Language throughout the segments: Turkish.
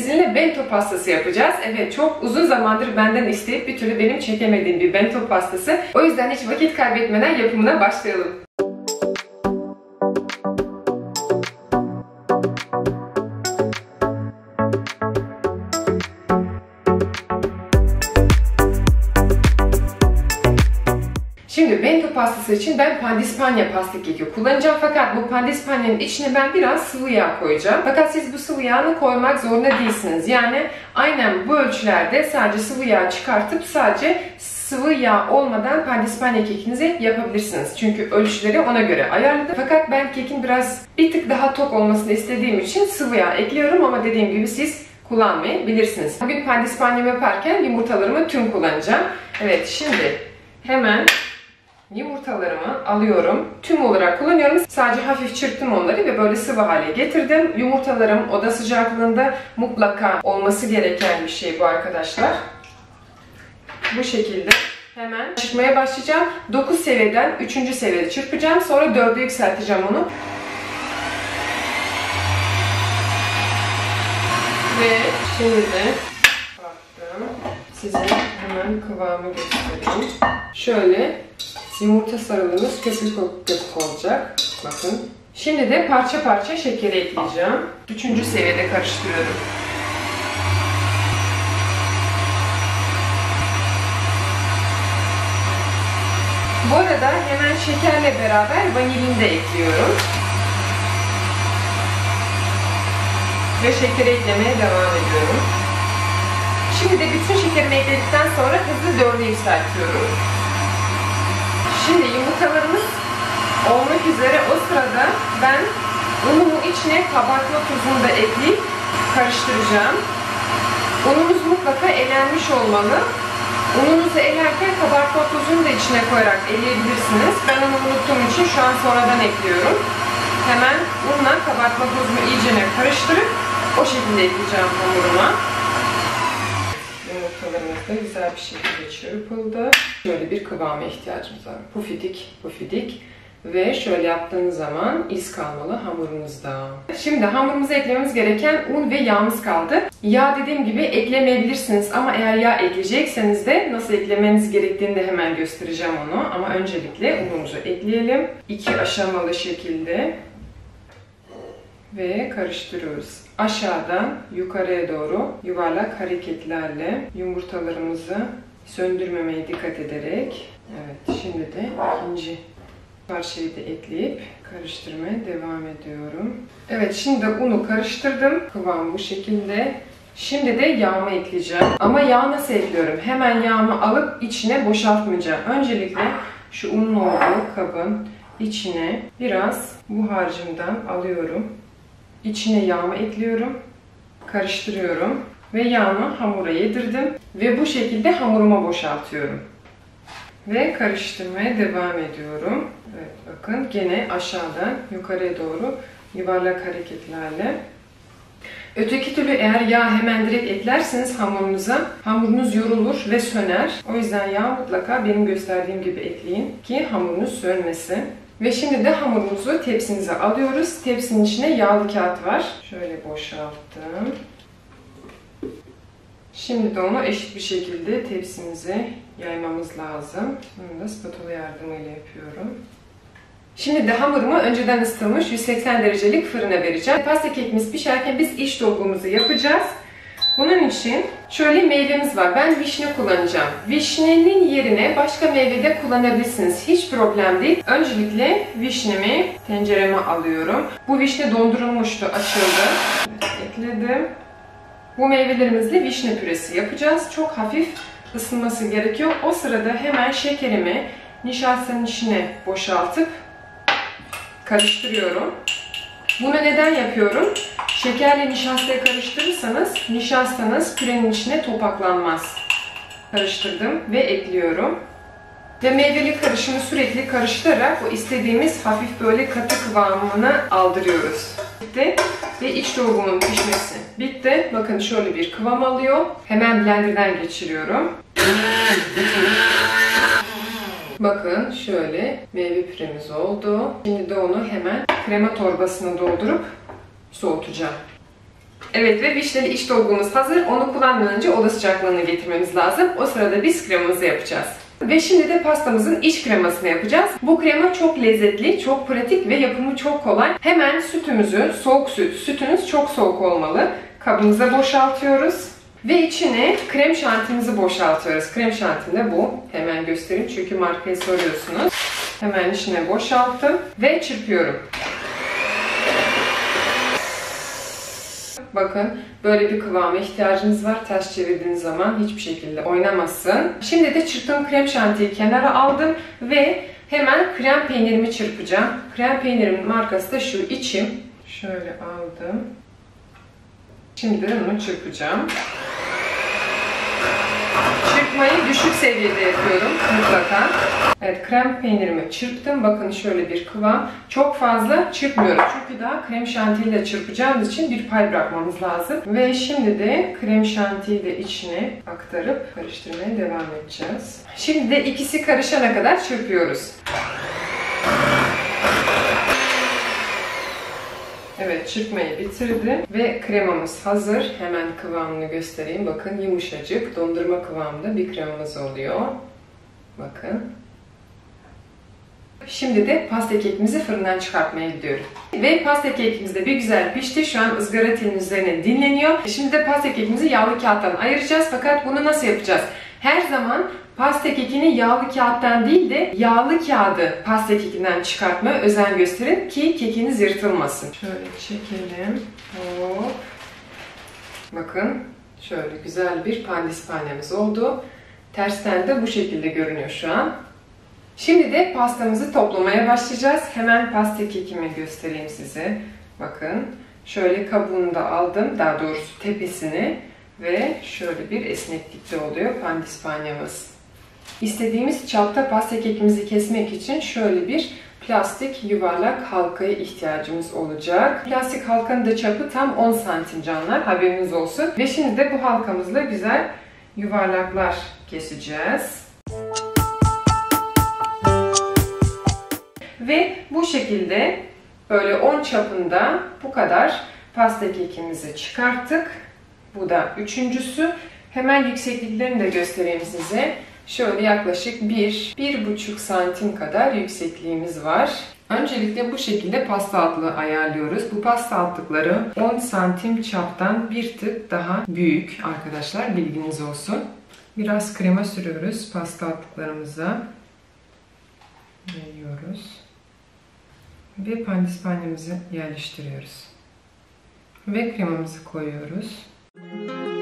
Sizinle bento pastası yapacağız. Evet, çok uzun zamandır benden isteyip bir türlü benim çekemediğim bir bento pastası. O yüzden hiç vakit kaybetmeden yapımına başlayalım. Pastası için ben pandispanya pasta keki kullanacağım. Fakat bu pandispanyanın içine ben biraz sıvı yağ koyacağım. Fakat siz bu sıvı yağını koymak zorunda değilsiniz. Yani aynen bu ölçülerde sadece sıvı yağ çıkartıp sadece sıvı yağ olmadan pandispanya kekinizi yapabilirsiniz. Çünkü ölçüleri ona göre ayarladım. Fakat ben kekin biraz bir tık daha tok olmasını istediğim için sıvı yağ ekliyorum ama dediğim gibi siz kullanmayabilirsiniz. Bugün pandispanyamı yaparken yumurtalarımı tüm kullanacağım. Evet şimdi hemen Yumurtalarımı alıyorum. Tüm olarak kullanıyorum. Sadece hafif çırptım onları ve böyle sıvı hale getirdim. Yumurtalarım oda sıcaklığında mutlaka olması gereken bir şey bu arkadaşlar. Bu şekilde hemen çıkmaya başlayacağım. 9 seviyeden 3. seviyede çırpacağım. Sonra 4'e yükselteceğim onu. Ve şimdi de baktım. Size hemen kıvamı göstereyim. Şöyle Yumurta sarılığımız köpük köpük olacak. Bakın. Şimdi de parça parça şekeri ekleyeceğim. Üçüncü seviyede karıştırıyorum. Bu arada hemen şekerle beraber vanilini de ekliyorum. Ve şekeri eklemeye devam ediyorum. Şimdi de bütün şekerimi ekledikten sonra hızlı dörde yükseltiyorum. Şimdi yumurtalarımız olmak üzere o sırada ben unumu içine kabartma tuzunu da ekleyip karıştıracağım. Unumuz mutlaka elenmiş olmalı. Ununuzu elerken kabartma tuzunu da içine koyarak eleyebilirsiniz. Ben onu unuttuğum için şu an sonradan ekliyorum. Hemen unla kabartma tuzunu iyicene karıştırıp o şekilde ekleyeceğim hamuruma. Da güzel bir şekilde çırpıldı. Şöyle bir kıvama ihtiyacımız var. Pufidik, pufidik. Ve şöyle yaptığınız zaman iz kalmalı hamurunuzda. Şimdi hamurumuza eklememiz gereken un ve yağımız kaldı. Yağ dediğim gibi eklemeyebilirsiniz ama eğer yağ ekleyecekseniz de nasıl eklemeniz gerektiğini de hemen göstereceğim onu. Ama öncelikle unumuzu ekleyelim. İki aşamalı şekilde ve karıştırıyoruz. Aşağıdan yukarıya doğru yuvarlak hareketlerle yumurtalarımızı söndürmemeye dikkat ederek evet şimdi de ikinci parçayı da ekleyip karıştırmaya devam ediyorum. Evet şimdi unu karıştırdım. Kıvam bu şekilde. Şimdi de yağımı ekleyeceğim. Ama yağ nasıl ekliyorum? Hemen yağımı alıp içine boşaltmayacağım. Öncelikle şu unun olduğu kabın içine biraz bu harcımdan alıyorum. İçine yağımı ekliyorum. Karıştırıyorum. Ve yağımı hamura yedirdim. Ve bu şekilde hamuruma boşaltıyorum. Ve karıştırmaya devam ediyorum. Evet bakın gene aşağıdan yukarıya doğru yuvarlak hareketlerle. Öteki türlü eğer yağ hemen direkt eklerseniz hamurunuza hamurunuz yorulur ve söner. O yüzden yağ mutlaka benim gösterdiğim gibi ekleyin ki hamurunuz sönmesin. Ve şimdi de hamurumuzu tepsimize alıyoruz. Tepsinin içine yağlı kağıt var. Şöyle boşalttım. Şimdi de onu eşit bir şekilde tepsimize yaymamız lazım. Bunu da spatula yardımıyla yapıyorum. Şimdi de hamurumu önceden ısıtılmış 180 derecelik fırına vereceğim. Pasta kekimiz pişerken biz iç dolgumuzu yapacağız. Bunun için şöyle meyvemiz var. Ben vişne kullanacağım. Vişnenin yerine başka meyve de kullanabilirsiniz. Hiç problem değil. Öncelikle vişnemi tencereme alıyorum. Bu vişne dondurulmuştu, açıldı. ekledim. Bu meyvelerimizle vişne püresi yapacağız. Çok hafif ısınması gerekiyor. O sırada hemen şekerimi nişastanın içine boşaltıp karıştırıyorum. Bunu neden yapıyorum? Şekerle nişastayı karıştırırsanız nişastanız pürenin içine topaklanmaz. Karıştırdım ve ekliyorum. Ve meyveli karışımı sürekli karıştırarak o istediğimiz hafif böyle katı kıvamını aldırıyoruz. Bitti. Ve iç dolgumun pişmesi bitti. Bakın şöyle bir kıvam alıyor. Hemen blenderdan geçiriyorum. Bakın şöyle meyve püremiz oldu. Şimdi de onu hemen krema torbasına doldurup soğutacağım. Evet ve vişneli iç dolgumuz hazır. Onu kullanmadan önce oda sıcaklığını getirmemiz lazım. O sırada biz kremamızı yapacağız. Ve şimdi de pastamızın iç kremasını yapacağız. Bu krema çok lezzetli, çok pratik ve yapımı çok kolay. Hemen sütümüzü, soğuk süt, sütünüz çok soğuk olmalı. Kabımıza boşaltıyoruz. Ve içine krem şantimizi boşaltıyoruz. Krem şantim de bu. Hemen göstereyim çünkü markayı soruyorsunuz. Hemen içine boşalttım ve çırpıyorum. Bakın böyle bir kıvama ihtiyacınız var. Ters çevirdiğiniz zaman hiçbir şekilde oynamasın. Şimdi de çırptığım krem şantiyi kenara aldım ve hemen krem peynirimi çırpacağım. Krem peynirimin markası da şu içim. Şöyle aldım. Şimdi bunu çırpacağım. Çırpmayı düşük seviyede yapıyorum mutlaka. Evet krem peynirimi çırptım. Bakın şöyle bir kıvam. Çok fazla çırpmıyoruz. Çünkü daha krem şantiyle çırpacağımız için bir pay bırakmamız lazım. Ve şimdi de krem şantiyi de içine aktarıp karıştırmaya devam edeceğiz. Şimdi de ikisi karışana kadar çırpıyoruz. Evet çırpmayı bitirdim ve kremamız hazır. Hemen kıvamını göstereyim. Bakın yumuşacık dondurma kıvamında bir kremamız oluyor. Bakın. Şimdi de pasta kekimizi fırından çıkartmaya gidiyorum. Ve pasta kekimiz de bir güzel pişti. Şu an ızgara telin üzerine dinleniyor. Şimdi de pasta kekimizi yağlı kağıttan ayıracağız. Fakat bunu nasıl yapacağız? Her zaman pasta kekini yağlı kağıttan değil de yağlı kağıdı pasta kekinden çıkartmaya özen gösterin ki kekiniz yırtılmasın. Şöyle çekelim. Hop. Bakın şöyle güzel bir pandispanemiz oldu. Tersten de bu şekilde görünüyor şu an. Şimdi de pastamızı toplamaya başlayacağız. Hemen pasta kekimi göstereyim size. Bakın şöyle kabuğunu da aldım. Daha doğrusu tepesini ve şöyle bir esneklikte oluyor pandispanyamız. İstediğimiz çapta pasta kekimizi kesmek için şöyle bir plastik yuvarlak halkaya ihtiyacımız olacak. Plastik halkanın da çapı tam 10 santim canlar haberiniz olsun. Ve şimdi de bu halkamızla güzel yuvarlaklar keseceğiz. Ve bu şekilde böyle 10 çapında bu kadar pasta kekimizi çıkarttık. Bu da üçüncüsü. Hemen yüksekliklerini de göstereyim size. Şöyle yaklaşık 1-1,5 santim kadar yüksekliğimiz var. Öncelikle bu şekilde pasta altlığı ayarlıyoruz. Bu pasta altlıkları 10 santim çaptan bir tık daha büyük arkadaşlar bilginiz olsun. Biraz krema sürüyoruz pasta altlıklarımıza. Veriyoruz. Ve pandispanyamızı yerleştiriyoruz. Ve kremamızı koyuyoruz. Ve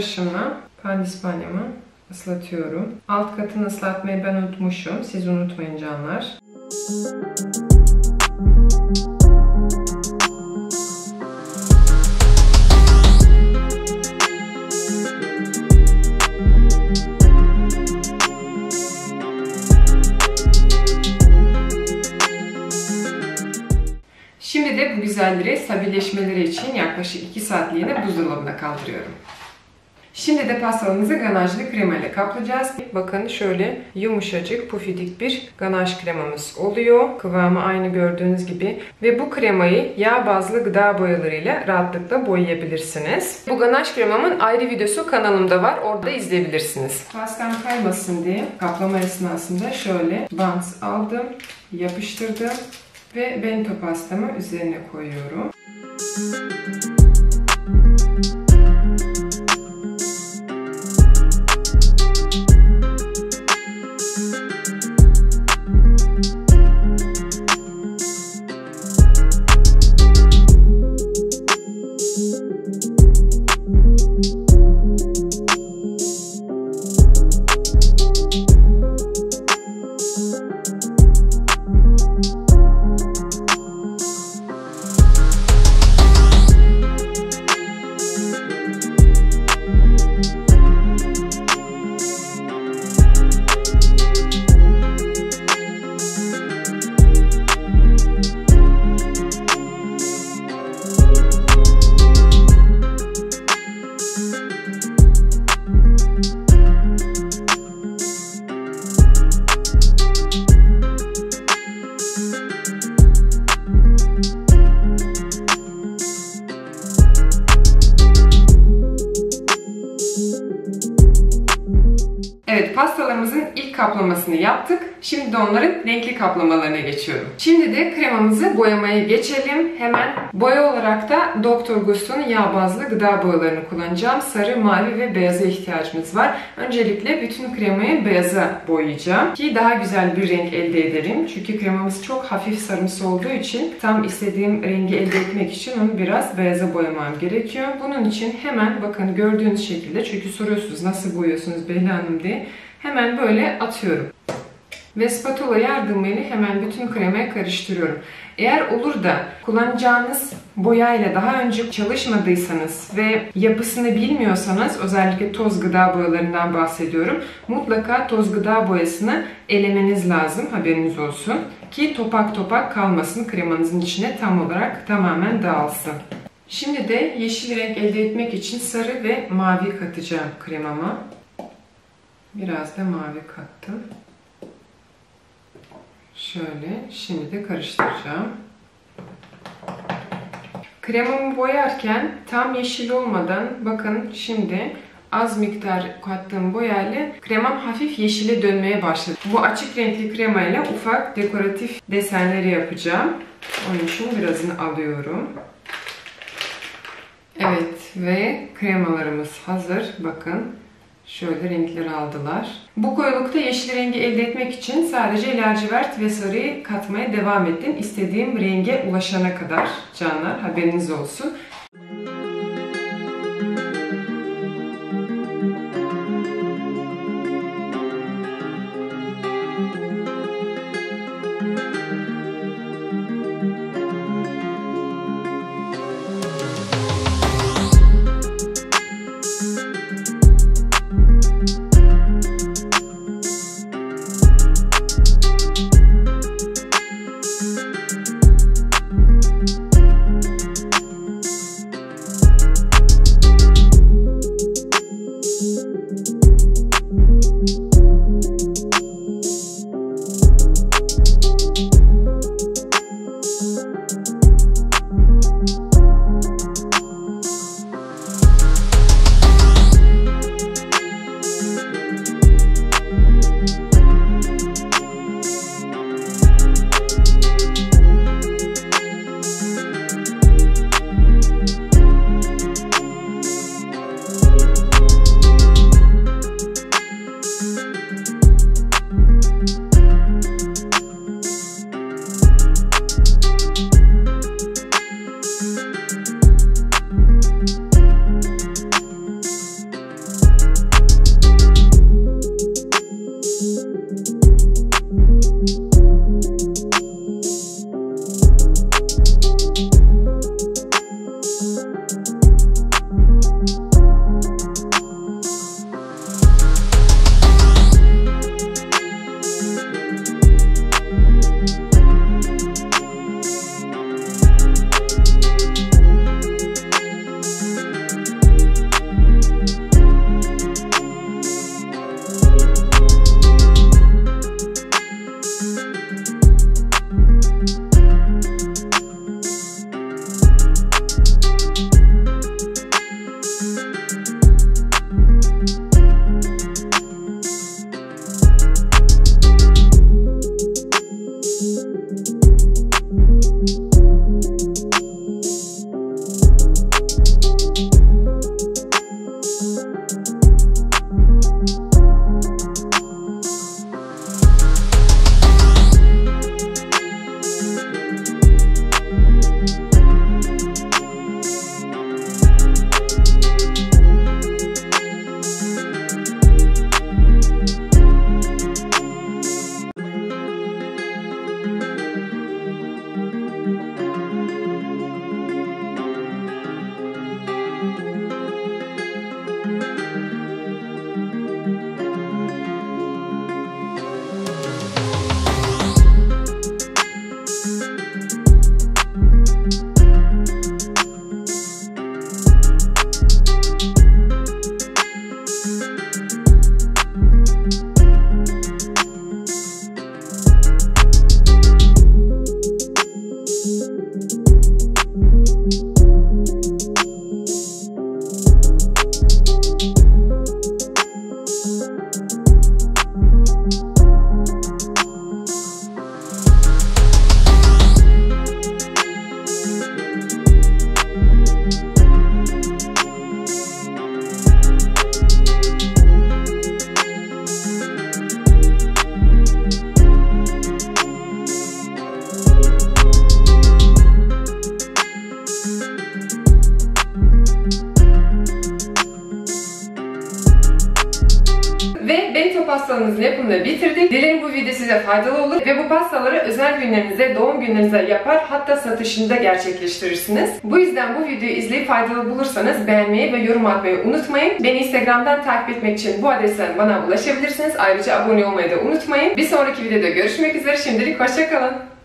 karışımla pandispanyamı ıslatıyorum. Alt katını ıslatmayı ben unutmuşum. Siz unutmayın canlar. Şimdi de bu güzelleri sabirleşmeleri için yaklaşık 2 saatliğine buzdolabına kaldırıyorum. Şimdi de pastamızı ganajlı krema ile kaplayacağız. Bakın şöyle yumuşacık pufidik bir ganaj kremamız oluyor. Kıvamı aynı gördüğünüz gibi. Ve bu kremayı yağ bazlı gıda boyalarıyla rahatlıkla boyayabilirsiniz. Bu ganaj kremamın ayrı videosu kanalımda var. Orada izleyebilirsiniz. Pastam kaymasın diye kaplama esnasında şöyle bant aldım, yapıştırdım ve bento pastamı üzerine koyuyorum. Evet Şimdi onların renkli kaplamalarına geçiyorum. Şimdi de kremamızı boyamaya geçelim. Hemen boya olarak da Dr. Gusto'nun yağ bazlı gıda boyalarını kullanacağım. Sarı, mavi ve beyaza ihtiyacımız var. Öncelikle bütün kremayı beyaza boyayacağım ki daha güzel bir renk elde ederim. Çünkü kremamız çok hafif sarımsı olduğu için tam istediğim rengi elde etmek için onu biraz beyaza boyamam gerekiyor. Bunun için hemen bakın gördüğünüz şekilde çünkü soruyorsunuz nasıl boyuyorsunuz Belli Hanım diye. Hemen böyle atıyorum. Ve spatula yardımıyla hemen bütün kremaya karıştırıyorum. Eğer olur da kullanacağınız boyayla daha önce çalışmadıysanız ve yapısını bilmiyorsanız özellikle toz gıda boyalarından bahsediyorum. Mutlaka toz gıda boyasını elemeniz lazım haberiniz olsun. Ki topak topak kalmasın kremanızın içine tam olarak tamamen dağılsın. Şimdi de yeşil renk elde etmek için sarı ve mavi katacağım kremama. Biraz da mavi kattım. Şöyle şimdi de karıştıracağım. Kremamı boyarken tam yeşil olmadan bakın şimdi az miktar kattığım boyayla kremam hafif yeşile dönmeye başladı. Bu açık renkli kremayla ufak dekoratif desenleri yapacağım. Onun için birazını alıyorum. Evet ve kremalarımız hazır. Bakın Şöyle renkleri aldılar. Bu koyulukta yeşil rengi elde etmek için sadece lacivert ve sarıyı katmaya devam ettim. İstediğim renge ulaşana kadar canlar haberiniz olsun. Ve bu pastaları özel günlerinize, doğum günlerinize yapar hatta satışını da gerçekleştirirsiniz. Bu yüzden bu videoyu izleyip faydalı bulursanız beğenmeyi ve yorum atmayı unutmayın. Beni Instagram'dan takip etmek için bu adresten bana ulaşabilirsiniz. Ayrıca abone olmayı da unutmayın. Bir sonraki videoda görüşmek üzere. Şimdilik hoşçakalın.